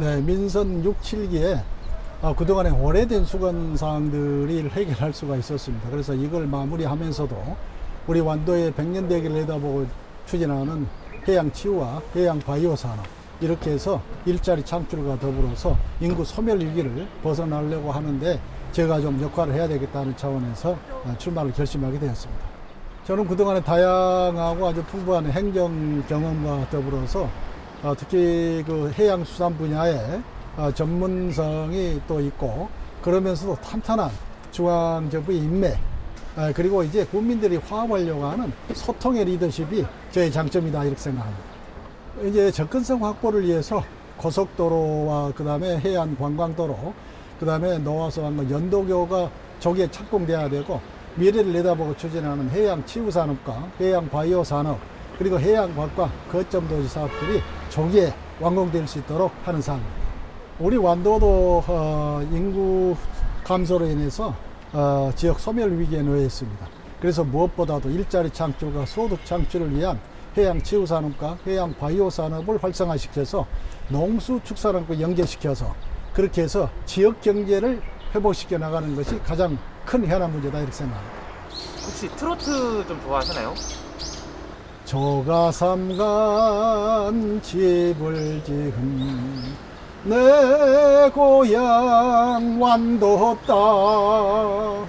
네, 민선 6, 7기에 아, 그동안에 오래된 수건 사항들을 해결할 수가 있었습니다. 그래서 이걸 마무리하면서도 우리 완도의 백년 대계를 내다보고 추진하는 해양 치유와 해양 바이오 산업 이렇게 해서 일자리 창출과 더불어서 인구 소멸 위기를 벗어나려고 하는데 제가 좀 역할을 해야 되겠다는 차원에서 아, 출마를 결심하게 되었습니다. 저는 그동안에 다양하고 아주 풍부한 행정 경험과 더불어서 어, 특히 그 해양 수산 분야에 어, 전문성이 또 있고 그러면서도 탄탄한 중앙정부의 인맥 아, 그리고 이제 국민들이 화합하려고 하는 소통의 리더십이 저의 장점이다 이렇게 생각합니다. 이제 접근성 확보를 위해서 고속도로와 그 다음에 해안 관광도로 그 다음에 노화서 한거 연도교가 조기에 착공돼야 되고 미래를 내다보고 추진하는 해양 치유 산업과 해양 바이오 산업 그리고 해양 관광 거점 도시 사업들이 조기에 완공될 수 있도록 하는 사항입니다. 우리 완도도 어, 인구 감소로 인해서 어, 지역 소멸 위기에 놓여 있습니다. 그래서 무엇보다도 일자리 창출과 소득 창출을 위한 해양 치유 산업과 해양 바이오 산업을 활성화시켜서 농수 축산업과 연계시켜서 그렇게 해서 지역 경제를 회복시켜 나가는 것이 가장 큰 현안 문제다 이렇게 생각합니다. 혹시 트로트 좀 좋아하시나요? 조가삼간 집을 지은 내 고향 완도 땅